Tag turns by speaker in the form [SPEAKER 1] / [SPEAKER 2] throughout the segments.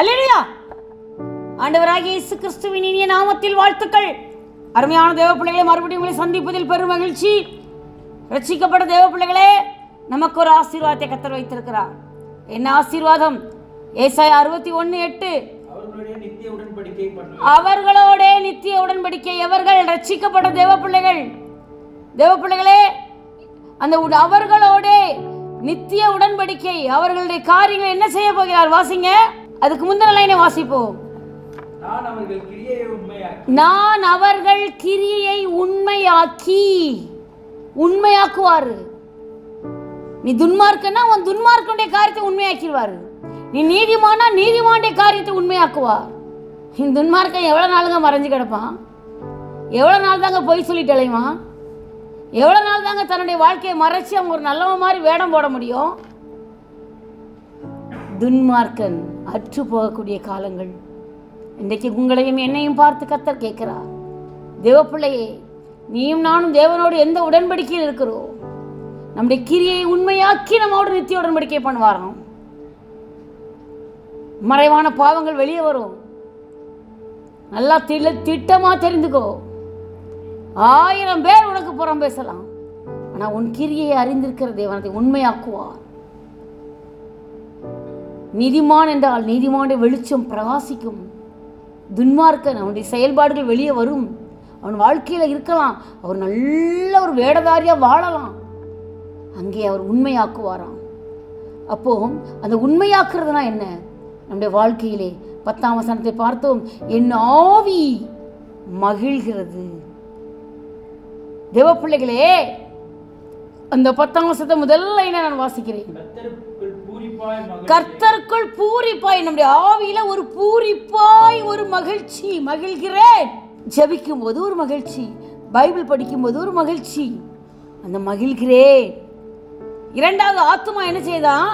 [SPEAKER 1] அல்லேலூயா! ஆண்டவராகிய இயேசு கிறிஸ்துவின் இனிய நாமத்தில் வாழ்த்துக்கள். அருமையான தேவ பிள்ளைகளை மறுபடியும் உங்களை சந்திப்பதில் பெரும் மகிழ்ச்சி ரட்சிக்கப்பட்ட தேவ பிள்ளைகளே நமக்கு ஒரு ஆசீர்வாதத்தை கத்தர் வைத்திருக்கிறார். என்ன ஆசீர்வாதம்? ஏசாயா அறுபத்தி ஒன்று எட்டு. அவர்களோட நித்திய உடன்படிக்கை எவர்கள் ரட்சிக்கப்பட்ட தேவ பிள்ளைகள் தேவ பிள்ளைகளே அந்த அவர்களோட நித்திய உடன்படிக்கை. அவர்களுடைய காரியங்கள் என்ன செய்ய போகிறார்? வாசிங்க. அதுக்கு முந்தின லைனை வாசிப்போம்.
[SPEAKER 2] நான் அவர்கள் கிரியை உண்மையாக்கி.
[SPEAKER 1] உண்மையாக்குவாரு. நீ துன்மார்க்கன்னா உன் துன்மார்க்கனுடைய காரியத்தை உண்மையாக்கிடுவாரு. நீ நீதிமானா நீதிமானுடைய காரியத்தை உண்மையாக்குவார். இந்த துன்மார்க்கன் எவ்வளோ நாளுங்க மறைஞ்சு கிடப்பான்? எவ்வளோ நாள் தாங்க பொய் சொல்லிட்டு அலைவான்? எவ்வளோ நாள் தாங்க தன்னுடைய வாழ்க்கையை மறைச்சு அவன் ஒரு நல்லவன் மாதிரி வேடம் போட முடியும்? துன்மார்க்கன் அற்று போகக்கூடிய காலங்கள். இன்றைக்கு உங்களையும் என்னையும் பார்த்து கத்தர் கேட்கிறார். தேவப்பிள்ளையே நீயும் நானும் தேவனோடு எந்த உடன்படிக்கையில் இருக்கிறோம் நம்முடைய கிரியை உண்மையாக்கி நம்மோடு நித்திய உடன்படிக்கை பண்ணுவாராம். மறைவான பாவங்கள் வெளியே வரும். நல்லா தில திட்டமா தெரிந்துக்கோ. ஆயிரம் பேர் உனக்கு புறம் பேசலாம். ஆனால் உன் கிரியை அறிந்திருக்கிற தேவனத்தை உண்மையாக்குவார். நீதிமான் என்றால் நீதிமானுடைய வெளிச்சம் பிரகாசிக்கும். துன்மார்க்கன் அவனுடைய செயல்பாடுகள் வெளியே வரும். அவன் வாழ்க்கையில் இருக்கலாம். அவர் நல்ல ஒரு வேடதாரியா வாழலாம். அங்கே அவர் உண்மையாக்குவாராம். அப்போ அந்த உண்மையாக்குறதுனா என்ன? நம்முடைய வாழ்க்கையிலே பத்தாம் வசனத்தை பார்த்தோம். என் ஆவி மகிழ்கிறது. தேவப்பிள்ளைகளே அந்த பத்தாம் வசனத்தை முதல்ல என்ன நான் வாசிக்கிறேன்? கர்த்தருக்குள் பூரிப்பாய் நம்முடைய ஆவியில ஒரு பூரிப்பாய் ஒரு மகிழ்ச்சி மகிழ்கிறேன். ஜெபிக்கும் போது ஒரு மகிழ்ச்சி பைபிள் படிக்கும் போது ஒரு மகிழ்ச்சி அந்த மகிழ்கிறேன். இரண்டாவது ஆத்துமா என்ன செய்தான்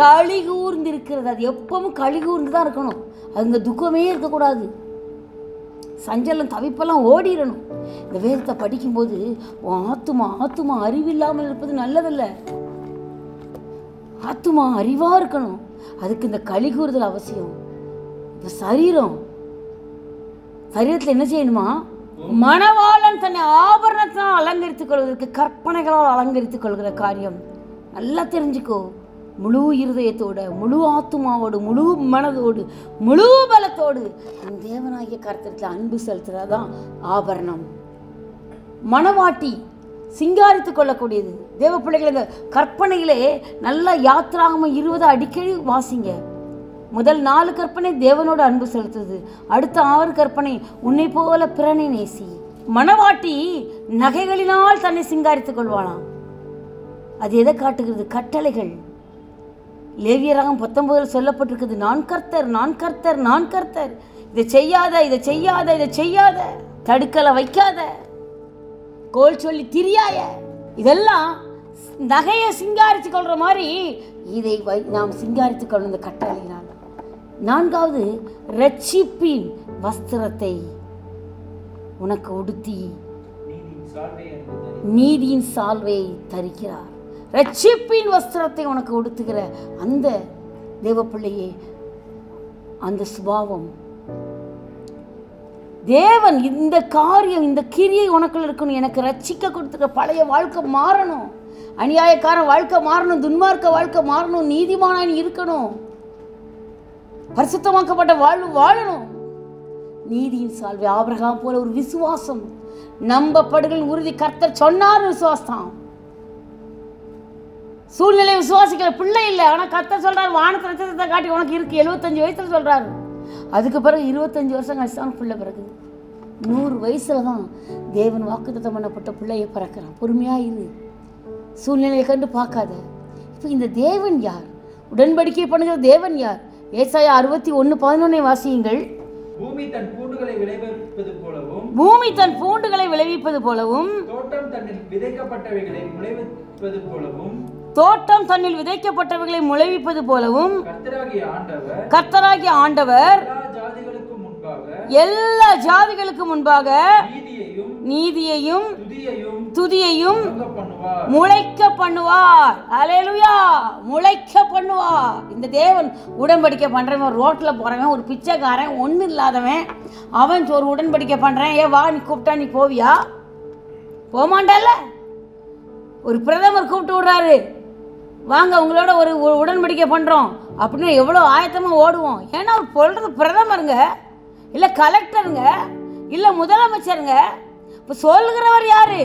[SPEAKER 1] களி கூர்ந்திருக்கிறது. அது எப்பவும் களி கூர்ந்து தான் இருக்கணும் அங்க துக்கமே இருக்கக்கூடாது. சஞ்சலம் தவிப்பெல்லாம் ஓடிடணும் இந்த வேதத்தை படிக்கும்போது ஆத்துமா ஆத்துமா அறிவில்லாமல் இருப்பது நல்லதல்ல. ஆத்துமா அறிவாக இருக்கணும். அதுக்கு இந்த களி கூறுதல் அவசியம். இந்த சரீரம். சரீரத்தில் என்ன செய்யணுமா? மணவாளன் தன்னை ஆபரணத்தினால் அலங்கரித்துக் கொள்வதற்கு கற்பனைகளால் அலங்கரித்துக் கொள்கிற காரியம். நல்லா தெரிஞ்சுக்கோ. முழு இருதயத்தோட முழு ஆத்துமாவோடு முழு மனதோடு முழு பலத்தோடு. என் தேவனாகிய கருத்திரத்தில் அன்பு செலுத்துறதுதான் ஆபரணம். மணவாட்டி சிங்காரித்துக் கொள்ளக்கூடியது. தேவ பிள்ளைகள் இந்த கற்பனையிலே நல்லா யாத்திராகம இருபது அடிக்கடி வாசிங்க. முதல் நாலு கற்பனை தேவனோட அன்பு செலுத்துது. அடுத்த ஆறு கற்பனை உன்னை போல பிறனை நேசி. மணவாட்டி நகைகளினால் தன்னை சிங்காரித்துக் கொள்வானாம். அது எதை காட்டுகிறது? கட்டளைகள். லேவியராகம் பத்தொன்பதில் சொல்லப்பட்டிருக்குது நான் கர்த்தர் நான் கர்த்தர் நான் கர்த்தர். இதை செய்யாத இதை செய்யாத இதை செய்யாத. தடுக்கலை வைக்காத. கோல் சொல்லி திரியாய. இதெல்லாம் நகையை சிங்காரித்து கொள்கிற மாதிரி இதை வை நாம் சிங்காரித்து கொள்ளுந்த கட்டளையினால் நான்காவது ரட்சிப்பின் வஸ்திரத்தை உனக்கு உடுத்தி
[SPEAKER 2] நீதியின் சால்வை
[SPEAKER 1] நீதியின் சால்வையை தரிக்கிறார் ரட்சிப்பின் வஸ்திரத்தை உனக்கு உடுத்துகிற அந்த தேவப்பிள்ளையே அந்த சுபாவம். தேவன் இந்த காரியம் இந்த கிரியை உனக்குள்ள இருக்கணும் எனக்கு ரட்சிக்க கொடுத்துருக்க பழைய வாழ்க்கை மாறணும். அநியாயக்காரன் வாழ்க்கை மாறணும் துன்மார்க்க வாழ்க்கை மாறணும் நீதிமானாய் இருக்கணும். பரிசுத்தமாக்கப்பட்ட வாழ்வு வாழணும். நீதியின் சால்வை ஆபிரகாம் போல ஒரு விசுவாசம். நம்பப்படுகள் உறுதி கர்த்தர் சொன்னார் விசுவாசம் சூழ்நிலை விசுவாசிக்கிற பிள்ளை இல்லை. ஆனால் கர்த்தர் சொல்றாரு வானத்து நட்சத்திரத்தை காட்டி உனக்கு இருக்கு. எழுபத்தஞ்சு வயசுல சொல்றாரு. அதுக்கு பிறகு இருபத்தஞ்சு வருஷம் கழிச்சான் பிள்ளை பிறகு நூறு வயசுல தான் தேவன் வாக்குத்தத்தம் பண்ணப்பட்ட பிள்ளையை பிறக்கிறான். பொறுமையாக இரு. சூழ்நிலையை கண்டு பார்க்காத. இப்போ இந்த தேவன் யார்? உடன்படிக்கை பண்ணுகிற தேவன் யார்? ஏசாயா அறுபத்தி ஒன்று பதினொன்னை வாசியுங்கள்.
[SPEAKER 2] பூமி தன் பூண்டுகளை விளைவிப்பது போலவும்
[SPEAKER 1] பூமி தன் பூண்டுகளை விளைவிப்பது போலவும்
[SPEAKER 2] தோட்டம் தன்னில் விதைக்கப்பட்டவைகளை முளைவிப்பது போலவும்
[SPEAKER 1] தோட்டம் தன்னில் விதைக்கப்பட்டவைகளை முளைவிப்பது போலவும்
[SPEAKER 2] கர்த்தராகிய ஆண்டவர்
[SPEAKER 1] கர்த்தராகிய ஆண்டவர்
[SPEAKER 2] எல்லா ஜாதிகளுக்கும் முன்பாக
[SPEAKER 1] எல்லா ஜாதிகளுக்கு முன்பாக
[SPEAKER 2] நீதியையும்
[SPEAKER 1] நீதியையும்
[SPEAKER 2] துதியையும்
[SPEAKER 1] முளைக்க பண்ணுவார் அலேலுயா முளைக்க பண்ணுவார் இந்த தேவன் உடன்படிக்கை பண்றவன் ரோட்ல போறவன் ஒரு பிச்சைக்காரன் ஒன்றும் இல்லாதவன் அவன் ஒரு உடன்படிக்கை பண்றேன். ஏ வா நீ கூப்பிட்டா நீ போவியா? போமாண்டல்ல ஒரு பிரதமர் கூப்பிட்டு விடுறாரு. வாங்க உங்களோட ஒரு உடன்படிக்கை பண்ணுறோம் அப்படின்னு எவ்வளோ ஆயத்தமாக ஓடுவோம். ஏன்னா அவர் சொல்கிறது பிரதமருங்க. இல்லை கலெக்டருங்க இல்லை முதலமைச்சருங்க. இப்போ சொல்கிறவர் யாரு?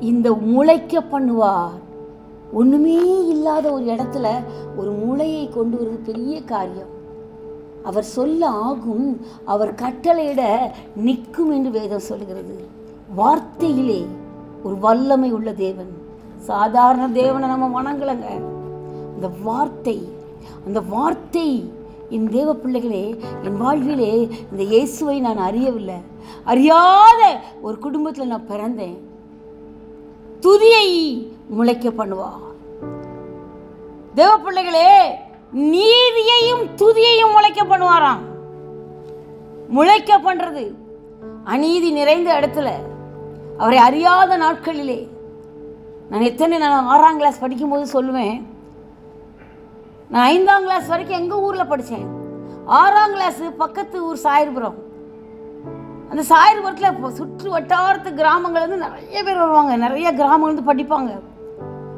[SPEAKER 1] இந்த முளைக்க பண்ணுவார். ஒன்றுமே இல்லாத ஒரு இடத்துல ஒரு முளையை கொண்டு வருவது பெரிய காரியம். அவர் சொல்ல ஆகும் அவர் கட்டளையிட நிற்கும் என்று வேதம் சொல்கிறது வார்த்தையிலே ஒரு வல்லமை உள்ள தேவன். சாதாரண தேவனை நம்ம வணங்கலைங்க. அந்த வார்த்தை அந்த வார்த்தை என் தேவ பிள்ளைகளே என் வாழ்விலே இந்த இயேசுவை நான் அறியவில்லை. அறியாத ஒரு குடும்பத்தில் நான் பிறந்தேன். துதியை முளைக்க பண்ணுவா தேவ பிள்ளைகளே நீதியையும் துதியையும் முளைக்க பண்ணுவாராம். முளைக்க பண்ணுறது அநீதி நிறைந்த இடத்துல. அவரை அறியாத நாட்களிலே நான் எத்தனை நான் ஆறாம் கிளாஸ் படிக்கும்போது சொல்லுவேன். நான் ஐந்தாம் கிளாஸ் வரைக்கும் எங்கள் ஊரில் படித்தேன் ஆறாம் கிளாஸ் பக்கத்து ஊர் சாயர்புரம். அந்த சாயர்புரத்தில் இப்போ சுற்று வட்டாரத்து கிராமங்கள்லேருந்து நிறைய பேர் வருவாங்க. நிறைய கிராமங்கள் வந்து படிப்பாங்க.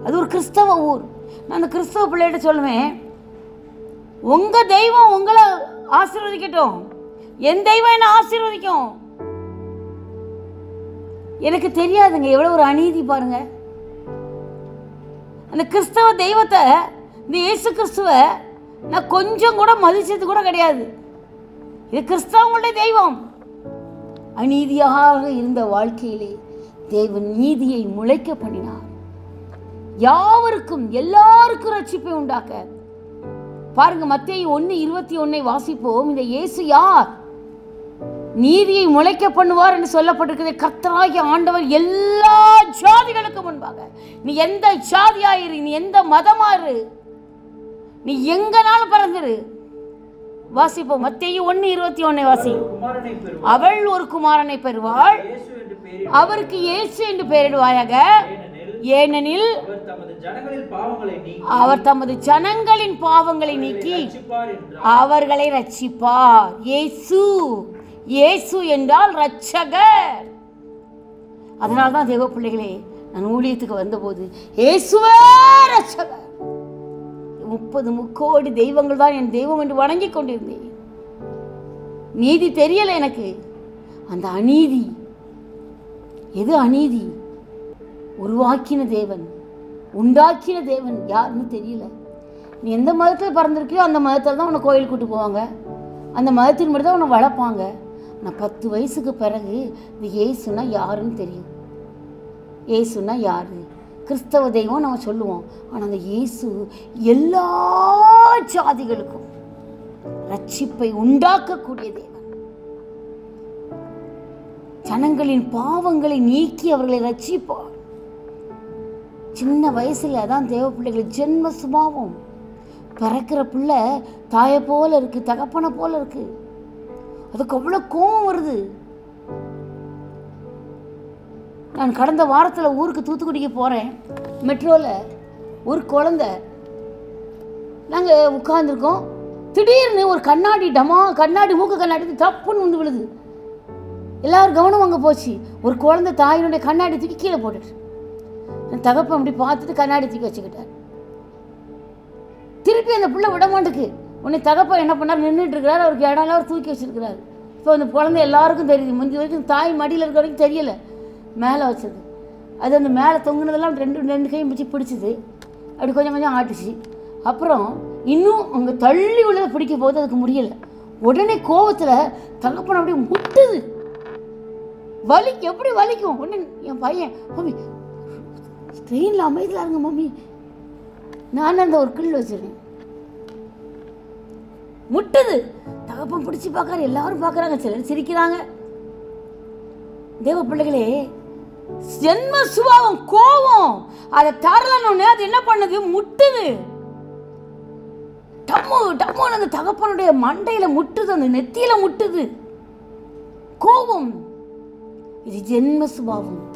[SPEAKER 1] அது ஒரு கிறிஸ்தவ ஊர். நான் அந்த கிறிஸ்தவ பிள்ளைகிட்ட சொல்லுவேன் உங்கள் தெய்வம் உங்களை ஆசீர்வதிக்கட்டும். என் தெய்வம் என்ன ஆசீர்வதிக்கும். எனக்கு தெரியாதுங்க. எவ்வளோ ஒரு அநீதி பாருங்க. அந்த கிறிஸ்தவ தெய்வத்தை இந்த இயேசு கிறிஸ்துவ நான் கொஞ்சம் கூட மதிச்சது கூட கிடையாது. இது கிறிஸ்தவங்களுடைய தெய்வம். அநீதியாக இருந்த வாழ்க்கையிலே தேவன் நீதியை முளைக்க பண்ணினார் யாவருக்கும் எல்லாருக்கும் ரட்சிப்பை உண்டாக்க. பாருங்க மத்திய ஒன்று இருபத்தி ஒன்னை வாசிப்போம். இந்த இயேசு யார்? நீதியை முளைக்க பண்ணுவார் என்று சொல்லப்பட்டிருக்கிறது. கர்த்தராகிய ஆண்டவர் எல்லா ஜாதிகளுக்கும் முன்பாக. நீ எந்த ஜாதியாயிரு நீ எந்த மதமாறு நீ எங்கனாலும் பிறந்துரு. வாசிப்போம் மத்தேயு ஒன்று இருபத்தி ஒன்னை வாசி. அவள் ஒரு குமாரனை பெறுவாள். அவருக்கு இயேசு என்று பெயரிடுவாயாக.
[SPEAKER 2] ஏனெனில் அவர் தமது ஜனங்களின் பாவங்களை நீக்கி
[SPEAKER 1] அவர்களை ரட்சிப்பார் இயேசு இயேசு என்றால் ரட்சகர் அதனால தான் தேவ பிள்ளைகளே நான் ஊழியத்துக்கு வந்தபோது இயேசுவே ரட்சகர் முப்பது முக்கோடி தெய்வங்கள் தான் என் தெய்வம் என்று வணங்கிக் கொண்டிருந்தேன். நீதி தெரியல எனக்கு. அந்த அநீதி. எது அநீதி? உருவாக்கின தேவன் உண்டாக்கின தேவன் யாருன்னு தெரியல. நீ எந்த மதத்தில் பிறந்திருக்கியோ அந்த மதத்தில் தான் உன்னை கோயில் கூட்டு போவாங்க. அந்த மதத்தின் மட்டும் தான் உன்னை வளர்ப்பாங்க. ஆனால் பத்து வயசுக்கு பிறகு இந்த ஏசுனா யாருன்னு தெரியும். ஏசுனா யாரு? கிறிஸ்தவ தெய்வம் நம்ம சொல்லுவோம். ஆனால் அந்த இயேசு எல்லா ஜாதிகளுக்கும் ரட்சிப்பை உண்டாக்கக்கூடிய தேவன். ஜனங்களின் பாவங்களை நீக்கி அவர்களை ரட்சிப்பார் சின்ன வயசுல தான் தேவ பிள்ளைகள் ஜென்ம சுபாவம். பிறக்கிற பிள்ளை தாயை போல இருக்கு தகப்பனை போல இருக்கு. அதுக்கு அவ்வளோ கோபம் வருது. நான் கடந்த வாரத்தில் ஊருக்கு தூத்துக்குடிக்கு போகிறேன் மெட்ரோவில் ஒரு குழந்த. நாங்கள் உட்காந்துருக்கோம் திடீர்னு ஒரு கண்ணாடி டமா கண்ணாடி மூக்கு கண்ணாடி தப்புன்னு வந்து விழுது. எல்லாரும் கவனம் அங்கே போச்சு. ஒரு குழந்தை தாயினுடைய கண்ணாடி தூக்கி கீழே போட்டுட்டு என் தகப்பன் அப்படி பார்த்துட்டு கண்ணாடி தூக்கி வச்சுக்கிட்டார். திருப்பி அந்த பிள்ளை விட மாட்டுக்கு உன்னை தகப்பன் என்ன பண்ணார்? நின்றுட்டு இருக்கிறார் அவருக்கு இடம்லாம் அவர் தூக்கி வச்சிருக்கிறார். இப்போ அந்த குழந்தை எல்லாருக்கும் தெரியுது. முந்தி வரைக்கும் தாய் மடியில் இருக்கிற வரைக்கும் தெரியல. மேலே வச்சது. அது அந்த மேலே தொங்குனதெல்லாம் ரெண்டு ரெண்டு கையும் பிடிச்சி பிடிச்சிது. அப்படி கொஞ்சம் கொஞ்சம் ஆட்டுச்சு. அப்புறம் இன்னும் அங்கே தள்ளி உள்ளதை பிடிக்க போது அதுக்கு முடியலை. உடனே கோவத்தில் தகப்பன் அப்படியே முட்டுது. வலி எப்படி வலிக்கும்? உடனே என் பையன் மம்மி ட்ரெயினில் அமைதியில் இருங்க மம்மி. நான் அந்த ஒரு கில் வச்சிருக்கேன். முட்டுது. தகப்பன் பிடிச்சி பார்க்குறாரு. எல்லாரும் பார்க்குறாங்க. சிலர் சிரிக்கிறாங்க. தேவ பிள்ளைகளே ஜென்ம சுபாவம் கோபம். அதை தரலன்னு அது என்ன பண்ணுது? முட்டுது. டம்மு டம்முன்னு அந்த தகப்பனுடைய மண்டையில முட்டுது அந்த நெத்தியில முட்டுது. கோபம். இது ஜென்ம சுபாவம்.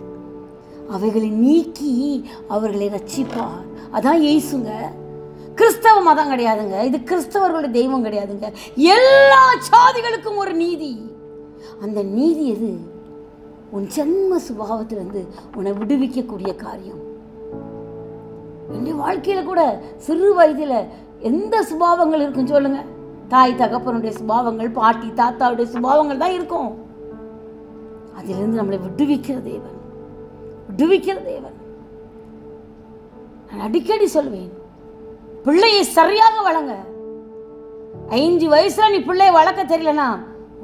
[SPEAKER 1] அவைகளை நீக்கி அவர்களை ரட்சிப்பார். அதான் ஏசுங்க கிறிஸ்தவ மதம் கிடையாதுங்க. இது கிறிஸ்தவர்களுடைய தெய்வம் கிடையாதுங்க. எல்லா சாதிகளுக்கும் ஒரு நீதி. அந்த நீதி எது? உன் ஜென்ம சுபாவத்திலிருந்து உன்னை விடுவிக்கக்கூடிய காரியம். என்னுடைய வாழ்க்கையில் கூட சிறு வயதில் எந்த சுபாவங்கள் இருக்குன்னு சொல்லுங்க. தாய் தகப்பனுடைய சுபாவங்கள் பாட்டி தாத்தாவுடைய சுபாவங்கள் தான் இருக்கும். அதிலிருந்து நம்மளை விடுவிக்கிற தேவன். விடுவிக்கிற தேவன். நான் அடிக்கடி சொல்வேன் பிள்ளையை சரியாக வளங்க. ஐந்து வயசுல நீ பிள்ளையை வளர்க்க தெரியலனா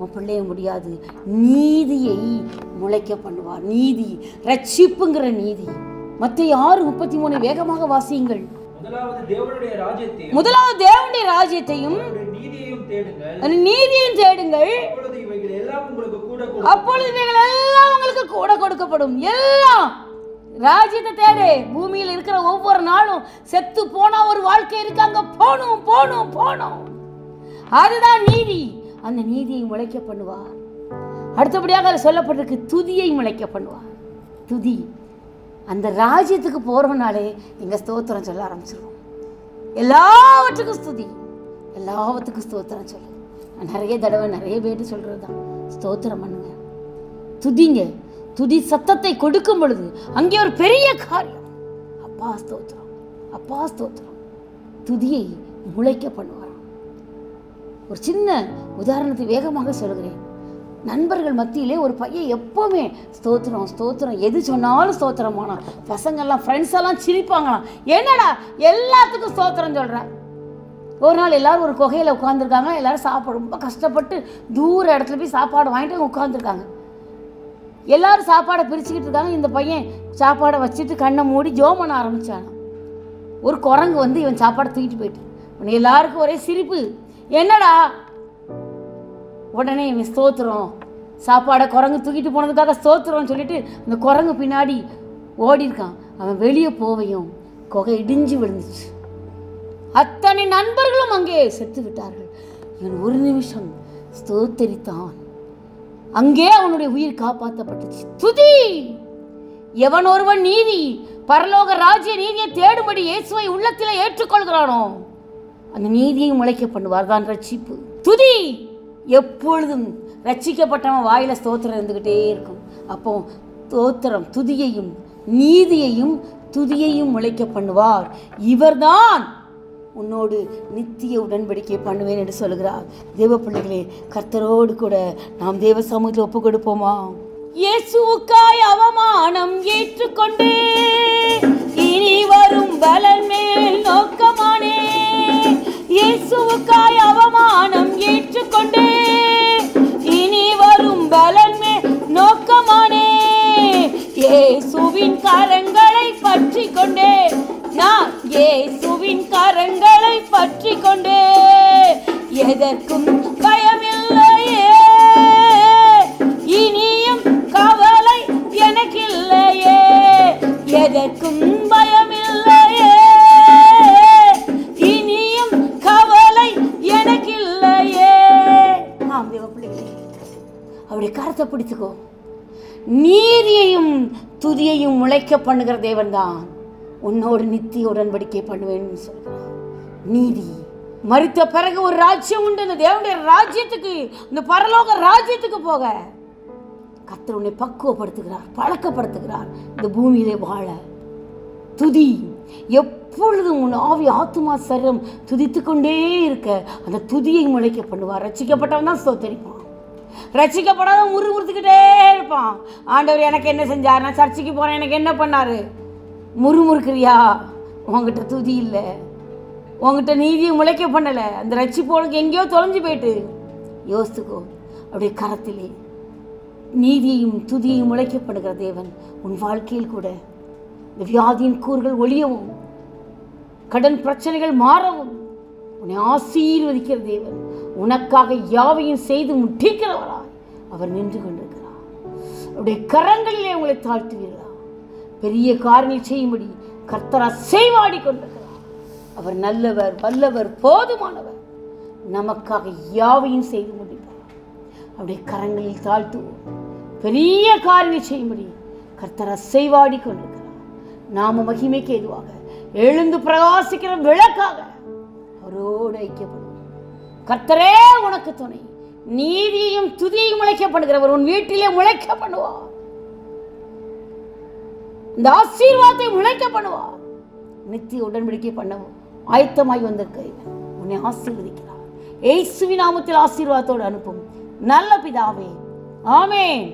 [SPEAKER 1] உன் பிள்ளைய முடியாது. நீதியை முளைக்க பண்ணுவார் நீதி. ரட்சிப்புங்கிற நீதி. மற்ற ஆறு முப்பத்தி மூணு வேகமாக வாசியுங்கள்.
[SPEAKER 2] முதலாவது தேவனுடைய ராஜ்யத்தையும் நீதியையும் தேடுங்கள். அப்பொழுது இவைகள் எல்லாம் உங்களுக்கு கூட கொடுக்கும்.
[SPEAKER 1] அப்பொழுது இவைகள் எல்லாம் உங்களுக்கு கூட கொடுக்கப்படும். எல்லாம். ராஜ்யத்தை தேடு. பூமியில் இருக்கிற ஒவ்வொரு நாளும் செத்து போனா ஒரு வாழ்க்கை இருக்கு. அங்க போகணும் போகணும் போகணும் அதுதான் நீதி. அந்த நீதியை முளைக்க பண்ணுவார். அடுத்தபடியாக அதில் சொல்லப்பட்டிருக்கு துதியை முளைக்க பண்ணுவார். துதி. அந்த ராஜ்யத்துக்கு போகிறோம்னாலே எங்கள் ஸ்தோத்திரம் சொல்ல ஆரம்பிச்சிருவோம். எல்லாவற்றுக்கும் ஸ்துதி. எல்லாவற்றுக்கும் ஸ்தோத்திரம் சொல்லு. நான் நிறைய தடவை நிறைய பேர்ட்டு சொல்கிறது தான் ஸ்தோத்திரம் பண்ணுங்க. துதிங்க. துதி சத்தத்தை கொடுக்கும் பொழுது அங்கே ஒரு பெரிய காரியம். அப்பா ஸ்தோத்திரம். அப்பா ஸ்தோத்திரம். துதியை முளைக்க பண்ணுவாராம். ஒரு சின்ன உதாரணத்தை வேகமாக சொல்கிறேன் நண்பர்கள் மத்தியிலே ஒரு பையன் எப்போவுமே ஸ்தோத்திரம் ஸ்தோத்திரம். எது சொன்னாலும் ஸ்தோத்திரமானா பசங்கள்லாம் ஃப்ரெண்ட்ஸ் எல்லாம் சிரிப்பாங்களாம். என்னடா எல்லாத்துக்கும் ஸ்தோத்திரம் சொல்கிறேன் ஒரு நாள் எல்லோரும் ஒரு குகையில் உட்காந்துருக்காங்க எல்லோரும் சாப்பாடு ரொம்ப கஷ்டப்பட்டு தூர இடத்துல போய் சாப்பாடு வாங்கிட்டு உட்காந்துருக்காங்க எல்லோரும் சாப்பாடை பிரிச்சுக்கிட்டு இருக்காங்க. இந்த பையன் சாப்பாடை வச்சுட்டு கண்ணை மூடி ஜோம் பண்ண ஒரு குரங்கு வந்து இவன் சாப்பாடை தூக்கிட்டு போயிட்டு. உன்னை எல்லாருக்கும் ஒரே சிரிப்பு. என்னடா உடனே இவன் ஸ்தோத்திரம். சாப்பாடை குரங்கு தூக்கிட்டு போனதுக்காக ஸ்தோத்திரம்னு சொல்லிட்டு அந்த குரங்கு பின்னாடி ஓடி இருக்கான் அவன் வெளியே போவையும் குகை இடிஞ்சு விழுந்துச்சு. அத்தனை நண்பர்களும் அங்கே செத்து விட்டார்கள். இவன் ஒரு நிமிஷம் ஸ்தோத்தரித்தான். அங்கே அவனுடைய உயிர் காப்பாற்றப்பட்டுச்சு. துதி! எவன் ஒருவன் நீதி பரலோக ராஜ்ய நீதியை தேடும்படி இயேசுவை உள்ளத்தில் ஏற்றுக்கொள்கிறானோ அந்த நீதியை முளைக்க பண்ணுவார் தான் ரட்சிப்பு. துதி! எப்பொழுதும் ரட்சிக்கப்பட்டவன் வாயில் ஸ்தோத்திரம் இருந்துக்கிட்டே இருக்கும். அப்போ ஸ்தோத்திரம் துதியையும் நீதியையும் துதியையும் முளைக்க பண்ணுவார். இவர்தான் உன்னோடு நித்திய உடன்படிக்கை பண்ணுவேன் என்று சொல்கிறார் தேவ பிள்ளைகளே கர்த்தரோடு கூட நாம் தேவ சமூகத்தில் ஒப்பு கொடுப்போமா? இயேசுக்காய் அவமானம் ஏற்றுக்கொண்டு இனி வரும் பலன் மேல் இயேசுவுக்காய் அவமானம் ஏற்றுக்கொண்டே. இனி வரும் பலன்மே நோக்கமானே. இயேசுவின் கரங்களை பற்றி கொண்டே நான் இயேசுவின் கரங்களை பற்றி கொண்டே எதற்கும் பய துதியையும் பண்ணுகிற தேவன் தான் உன்னோடு நித்திய உடன்படிக்கை பண்ணுவேன்னு சொல்கிறான் நீதி. மறித்த பிறகு ஒரு ராஜ்யம் உண்டு. இந்த தேவனுடைய ராஜ்யத்துக்கு இந்த பரலோக ராஜ்யத்துக்கு போக. கத்தர் உன்னை பக்குவப்படுத்துகிறார் பழக்கப்படுத்துகிறார். இந்த பூமியிலே வாழ. துதி. எப்பொழுதும் உன் ஆவி ஆத்துமா சரம் துதித்து கொண்டே இருக்க. அந்த துதியை முளைக்க பண்ணுவார். ரசிக்கப்பட்டவன் தான் சோத்தரிப்பான் ரட்சிக்கப்படாதவன் முறுமுறுத்துக்கிட்டே இருப்பான். ஆண்டவர் எனக்கு என்ன செஞ்சார்? நான் சர்ச்சைக்கு போனேன் எனக்கு என்ன பண்ணாரு? முறுமுறுக்கிறியா? உங்ககிட்ட துதி இல்லை. உங்ககிட்ட நீதியை முளைக்க பண்ணலை. அந்த ரட்சிப்போனுக்கு எங்கேயோ தொலைஞ்சு போயிட்டு. யோசித்துக்கோ அப்படியே கரத்திலே நீதியையும் துதியையும் முளைக்கப்படுகிற தேவன் உன் வாழ்க்கையில் கூட. இந்த வியாதியின் கூறுகள் ஒளியவும் கடன் பிரச்சனைகள் மாறவும் உன்னை ஆசீர்வதிக்கிற தேவன். உனக்காக யாவையும் செய்து முட்டிக்கிறவராய் அவர் நின்று கொண்டிருக்கிறார். அவருடைய கரங்களிலே உங்களை தாழ்த்துவீர்களா? பெரிய காரியங்கள் செய்யும்படி கர்த்தரா செய்வாடி கொண்டிருக்கிறார். அவர் நல்லவர் வல்லவர் போதுமானவர். நமக்காக யாவையும் செய்து முடிப்பார் அவருடைய கரங்களில் தாழ்த்துவோம். பெரிய காரியம் செய்யும்படி கர்த்தர் செய்வாடி கொண்டிருக்கிறார். நாம மகிமைக்கு எதுவாக எழுந்து பிரகாசிக்கிற விளக்காக அவரோடு ஐக்கியப்படும் கர்த்தரே உனக்கு துணை. நீதியையும் துதியும் முளைக்க பண்ணுகிறவர் உன் வீட்டிலே முளைக்க பண்ணுவார் இந்த ஆசீர்வாதத்தை முளைக்க பண்ணுவார் நித்திய உடன்படிக்கை பண்ணவும் ஆயத்தமாய் வந்திருக்க உன்னை ஆசீர்வதிக்கிறார். ஏசுவி நாமத்தில் ஆசீர்வாதத்தோடு அனுப்பும். நல்ல பிதாவே. ஆமேன்.